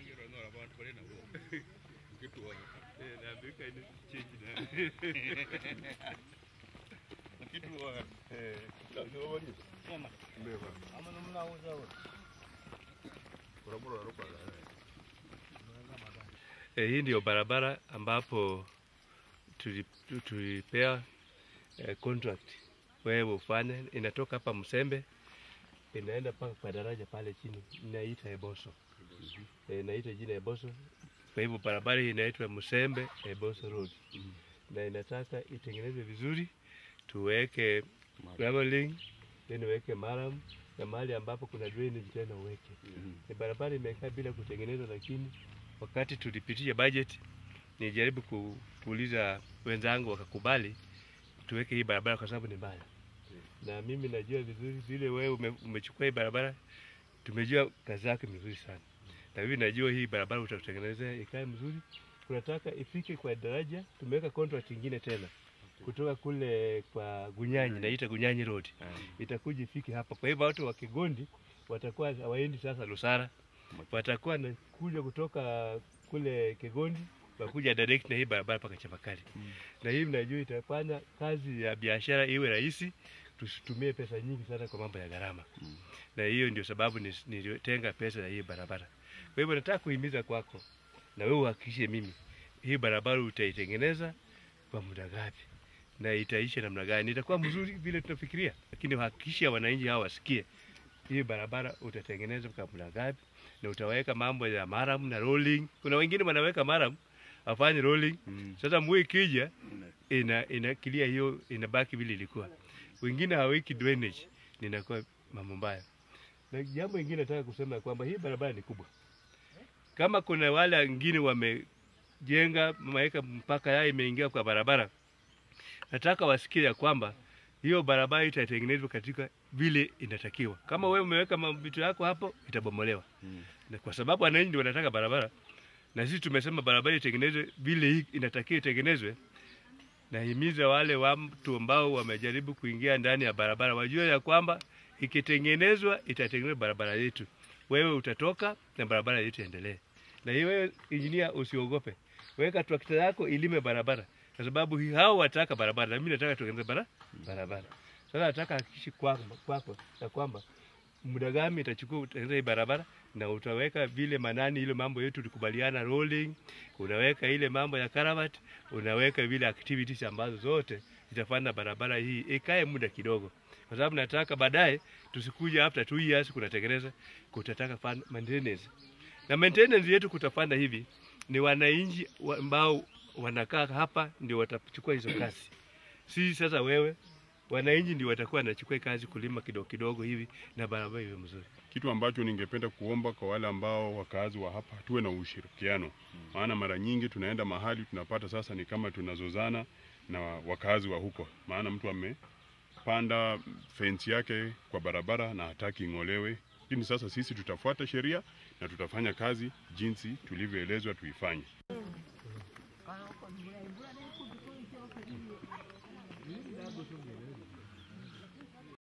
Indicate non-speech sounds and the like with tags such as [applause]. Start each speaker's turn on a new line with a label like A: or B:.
A: [laughs] Eh, na. [laughs] Eh, hii ndio barabara ambapo tuli- tulipea eh, contract. Wewe ufanye, inatoka hapa Msembe inaenda mpaka kwa daraja pale chini, inaita Eboso. Eh, inaita jina Eboso. Kwa hivyo barabara hii inaitwa Msembe Eboso Road mm -hmm. na inataka itengenezwe vizuri, tuweke graveling, then uweke maram na mahali ambapo kuna drainage tena uweke. mm -hmm. barabara imekaa bila kutengenezwa, lakini wakati tulipitisha budget nijaribu ku- kuuliza wenzangu wakakubali tuweke hii barabara kwa sababu ni mbaya, na mimi najua vizuri vile wewe ume, umechukua hii barabara, tumejua kazi yake mizuri sana, na mimi najua hii barabara utatengenezea ikae mzuri. Tunataka ifike kwa daraja, tumeweka contract nyingine tena. Kutoka kule kwa Gunyanyi, naita Gunyanyi Road, itakuja ifike hapa. Kwa hivyo watu wa Kigondi watakuwa hawaendi sasa Lusara, watakuwa na kuja kutoka kule Kigondi wakuja direct na hii barabara mpaka Chavakali na hii mnajua itafanya kazi ya biashara iwe rahisi, tusitumie pesa nyingi sana kwa mambo ya gharama. Na hiyo ndio sababu nilitenga pesa ya hii barabara. Kwa hivyo nataka kuhimiza kwako na wewe uhakikishe mimi hii barabara utaitengeneza kwa muda gapi na itaisha namna gani, itakuwa mzuri vile tunafikiria, lakini uhakikishe wananchi hawa wasikie hii barabara utatengeneza kwa muda gapi na utaweka mambo ya maram na rolling. Kuna wengine wanaweka maram afanye rolling. mm. Sasa mvua ikija ina inakilia hiyo inabaki vile ilikuwa. Wengine haweki drainage, ninakuwa mambo mbaya. Na jambo lingine nataka kusema kwamba hii barabara ni kubwa. Kama kuna wale wengine wamejenga maweka mpaka yao imeingia kwa barabara, nataka wasikie ya kwamba hiyo barabara itatengenezwa katika vile inatakiwa. Kama wewe umeweka vitu yako hapo, itabomolewa na kwa sababu wananchi ndio wanataka barabara, na sisi tumesema barabara itengenezwe vile inatakiwa itengenezwe. Nahimiza wale watu ambao wamejaribu kuingia ndani ya barabara wajue ya kwamba ikitengenezwa itatengenezwa barabara yetu, wewe utatoka na barabara yetu iendelee. Na hiyo wewe injinia, usiogope, weka trakta yako ilime barabara, kwa sababu hao wataka barabara. Na mimi nataka tutengeneze bara barabara. Sasa nataka hakikishi kwako kwako na kwamba muda gani itachukua utengeneze hii barabara na utaweka vile manani ile mambo yetu tulikubaliana rolling, unaweka ile mambo ya caravat, unaweka vile activities ambazo zote zitafanya barabara hii. Ikae muda kidogo, kwa sababu nataka baadaye tusikuja after two years kunatengeneza, kutataka maintenance na maintenance yetu kutafanya hivi ni wananchi wa- ambao wanakaa hapa ndio watachukua hizo kazi, Sisi sasa wewe. Wananchi ndio watakuwa wanachukua kazi kulima kidogo kidogo hivi na barabara iwe mzuri.
B: Kitu ambacho ningependa kuomba kwa wale ambao wakazi wa hapa tuwe na ushirikiano, maana mara nyingi tunaenda mahali tunapata sasa ni kama tunazozana na wakazi wa huko, maana mtu amepanda fensi yake kwa barabara na hataki ing'olewe. Lakini sasa sisi tutafuata sheria na tutafanya kazi jinsi tulivyoelezwa tuifanye.